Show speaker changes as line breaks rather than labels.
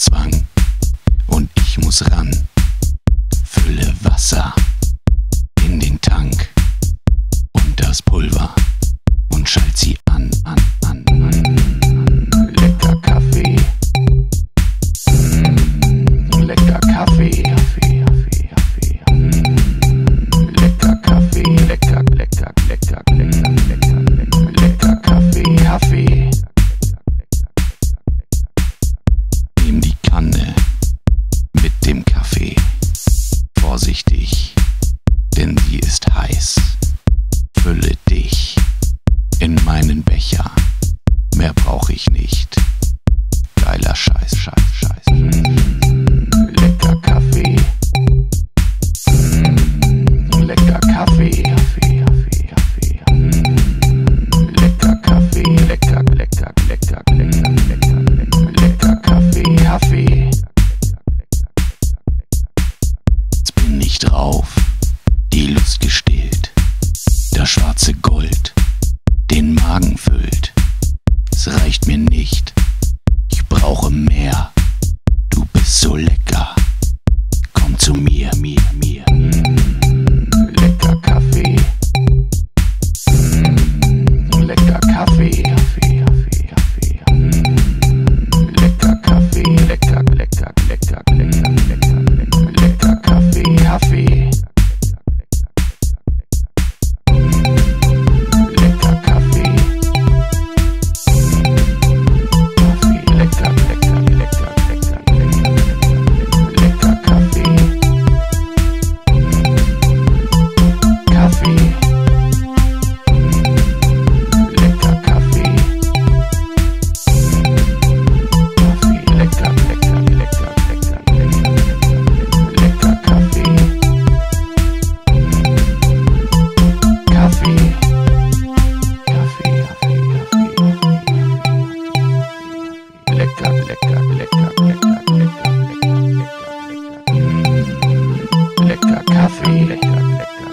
Zwang und ich muss ran. Fülle Wasser. brauche ich nicht. Geiler Scheiß, Scheiß, Scheiß. Mmh, lecker Kaffee. Mmh, lecker Kaffee. Kaffee, Kaffee, Kaffee. Mmh, lecker Kaffee. Lecker, lecker, lecker, lecker, lecker, lecker, lecker Kaffee, Kaffee. Jetzt bin ich drauf. Die Lust gestillt. Der schwarze Gott. mehr. Coffee. Kaffee.